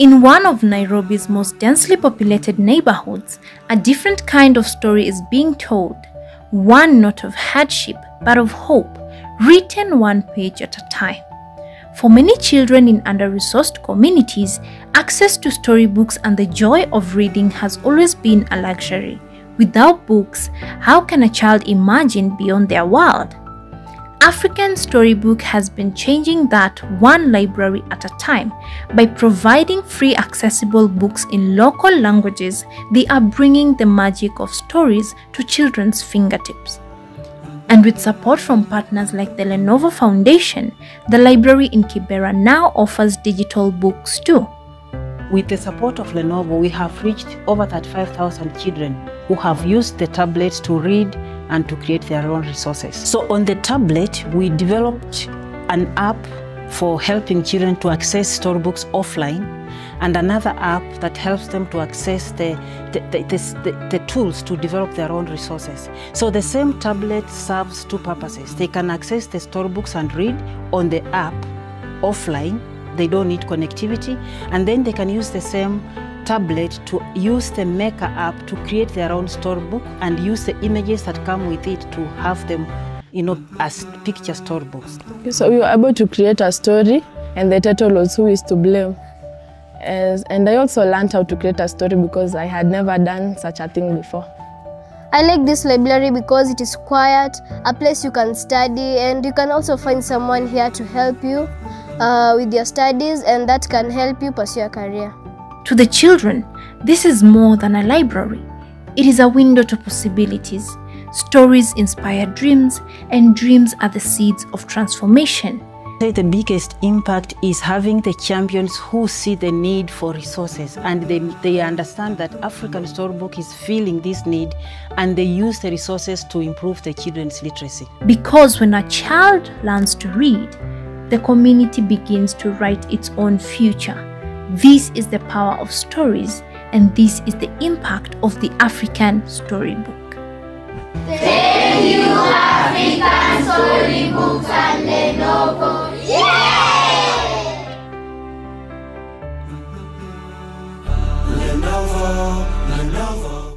In one of Nairobi's most densely populated neighborhoods, a different kind of story is being told. One not of hardship, but of hope, written one page at a time. For many children in under-resourced communities, access to storybooks and the joy of reading has always been a luxury. Without books, how can a child imagine beyond their world? African Storybook has been changing that one library at a time. By providing free accessible books in local languages, they are bringing the magic of stories to children's fingertips. And with support from partners like the Lenovo Foundation, the library in Kibera now offers digital books too. With the support of Lenovo, we have reached over 35,000 children who have used the tablets to read and to create their own resources. So on the tablet, we developed an app for helping children to access storybooks offline and another app that helps them to access the, the, the, the, tools to develop their own resources. So the same tablet serves two purposes. They can access the storybooks and read on the app offline. They don't need connectivity. And then they can use the same tablet to use the Maker app to create their own storybook and use the images that come with it to have them, you know, as picture storybooks. So we were able to create a story, and the title was Who is to Blame? As, and I also learned how to create a story because I had never done such a thing before. I like this library because it is quiet, a place you can study, and you can also find someone here to help you uh, with your studies, and that can help you pursue a career. To the children, this is more than a library. It is a window to possibilities. Stories inspire dreams, and dreams are the seeds of transformation. The biggest impact is having the champions who see the need for resources and they, they understand that African Storybook is feeling this need and they use the resources to improve the children's literacy. Because when a child learns to read, the community begins to write its own future. This is the power of stories, and this is the impact of the African storybook. Thank you, African storybook and Lenovo! Yeah! Lenovo, Lenovo.